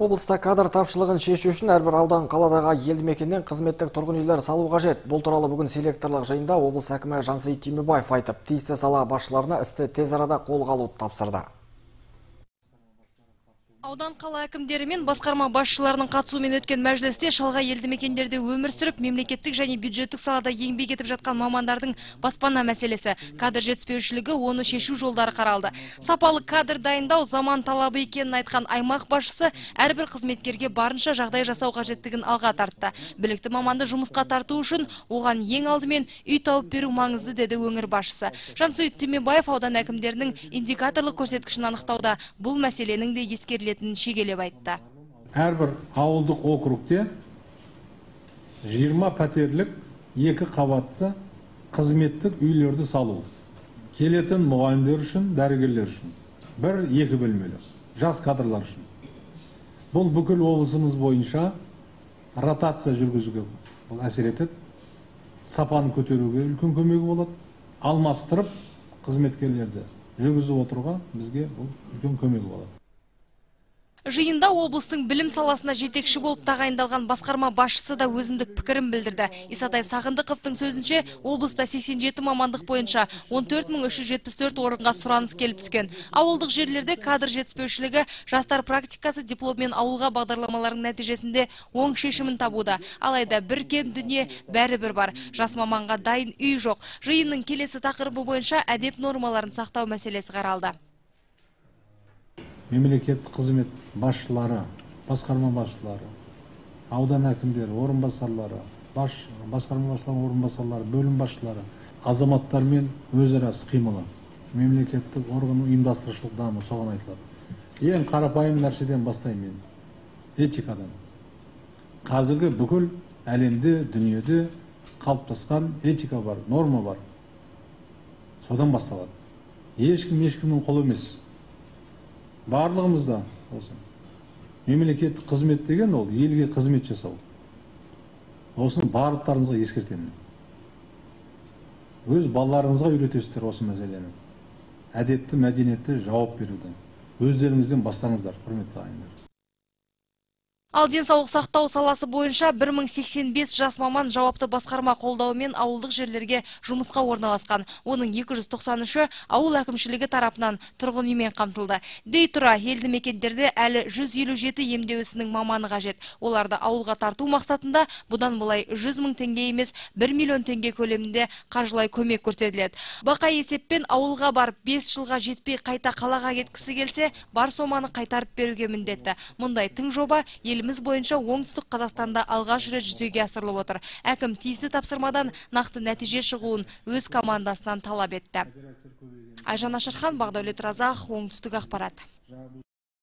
Облыста кадр тапшылығын шешу үшін әрбір аудан қаладағы елді мекеннен қызметтік тұрғын үйлер салу қажет. Бұл туралы бүгін селекторлық жиында облыс әкімі Жансейіт Түймебаев айтып, тиісті сала басшыларына істі тез арада қолға алуды тапсырды. Аудан қала әкімдері мен басқарма басшыларының қатысуымен өткен мәжілісте шалғай елді мекендерде өмір сүріп, мемлекеттік және бюджеттік салада еңбек етіп жатқан мамандардың баспана мәселесі, кадр жетіспеушілігі, оны шешу жолдары қаралды. Сапалы кадр дайындау заман талабы екенін айтқан аймақ басшысы әрбір қызметкерге барынша жағдай жасау қажеттігін алға тартты. Білікті маманды жұмысқа тарту үшін оған ең алдымен үй тауып беру маңызды деді өңір басшысы. Жансейіт Түймебаев аудан әкімдерінің индикаторлық көрсеткішін анықтауда бұл мәселенің де ескерілетінін шегелеп айтты. әрбір ауылдық округте 20 пәтерлік екі қабатты қызметтік үйлерді салу келетін мұғалімдер үшін дәрігерлер үшін бір екі бөлмелі жас кадрлар үшін бұл бүкіл облысымыз бойынша ротация жүргізуге бұл әсер етеді сапаны көтеруге үлкен көмегі болады алмастырып қызметкерлерді жүргізіп отыруға бізге бұл үлкен көмегі болады Жиында облыстың білім саласына жетекші болып тағайындалған басқарма басшысы да өзіндік пікірін білдірді. Исатай Сағындықовтың сөзінше, облыста 87 мамандық бойынша 14374 орынға сұраныс келіп түскен. Ауылдық жерлерде кадр жетіспеушілігі жастар практикасы дипломмен ауылға бағдарламаларының нәтижесінде оң шешімін табуда. Алайда бір кем дүние бәрі бір бар. Жас маманға дайын үй жоқ. Жиынның келесі тақырыбы бойынша әдеп нормаларын сақтау мәселесі қаралды. Мемлекеттік қызмет басшылары басқарма басшылары аудан әкімдері орынбасарлары баш басқарма басшыларының орынбасарлары бөлім басшылары азаматтармен өзара іс қимылы мемлекеттік органның ұйымдастырушылық даму соған айтылады. Ең қарапайым нәрседен бастаймын мен. Этикадан. Қазіргі бүкіл әлемде дүниеде қалыптасқан этика бар норма бар. Содан басталады. Ешкім ешкімнің құлы емес. Барлығымызда осы мемлекеттік қызмет деген ол елге қызмет жасау. Осыны барлықтарыңызға ескертемін. Өз балаларыңызға үйретесіздер осы мәселені. Әдепті мәдениетті жауап беруді. Өздеріңізден бастаңыздар құрметті ағайындар. Ал денсаулық сақтау саласы бойынша 1085 жас маман жауапты басқарма қолдауымен ауылдық жерлерге жұмысқа орналасқан. Оның 293-і ауыл әкімшілігі тарапынан тұрғын үймен қамтылды. Дей тұра елді мекендерде әлі 157 емдеу ісінің маманы қажет. Оларды ауылға тарту мақсатында бұдан былай 100 мың теңге емес 1 миллион теңге көлемінде қаржылай көмек көрсетіледі. Бақа есеппен ауылға барып 5 жылға жетпей қайта қалаға кеткісі келсе, бар соманы қайтарып беруге міндетті. Мұндай тың жоба еліміз бойынша оңтүстік Қазақстанда алғаш рет жүзеге асырылып отыр. Әкім тиісті тапсырмадан нақты нәтиже шығуын өз командасынан талап етті. Айжан Ашырхан, Бағдаулет Разах, оңтүстік ақпарат.